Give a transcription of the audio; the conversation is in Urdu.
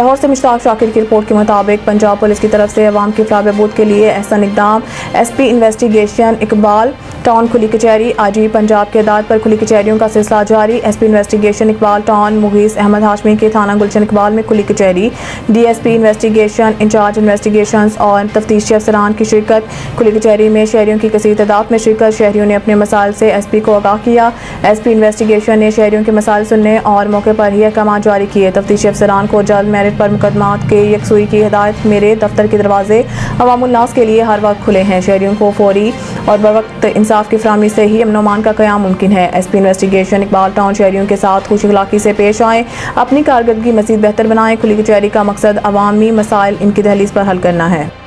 لاہور سے مشتاق شاکر کی رپورٹ کے مطابق پنجاب پولیس کی طرف سے عوام کی فلاح بہبود کے لیے احسن اقدام، S P investigation Iqbal town کھلی کچہری۔ آج ہی پنجاب کے ہدایت پر کھلی کچہریوں کا سلسلہ جاری۔ S P investigation Iqbal town Mughees Ahmed Hashmi کے تھانہ گلشن اقبال میں کھلی کچہری۔ D S P investigation incharge investigations اور تفتیشی افسران کی شرکت۔ کھلی کچہری میں شہریوں کی کثیر تعداد میں شرکت۔ شہریوں نے اپنے مسائل سے ایس پی کو آگاہ کیا۔ ایس پی انویسٹیگیشن نے شہریوں کے مسائل سننے اور موقع پر ہی احکامات جاری کیے۔ تفتیشی افسران کو جلد میرٹ پر مقدمات کے یکسوئی کی ہدایت میرے دفتر کے دروازے عوام الناس کے لیے ہر وقت کھلے ہیں۔ شہریوں کو فوری اور بوقت انصاف کی فراہمی سے ہی امن و امان کا قیام ممکن ہے۔ S P investigation Iqbal town شہریوں کے ساتھ خوش اخلاقی سے پیش آئیں۔ اپنی کارکردگی مزید بہتر بنائیں۔ کھلی کچہری کا مقصد عوامی مسائل ان کی دہلیز پر حل کرنا ہے۔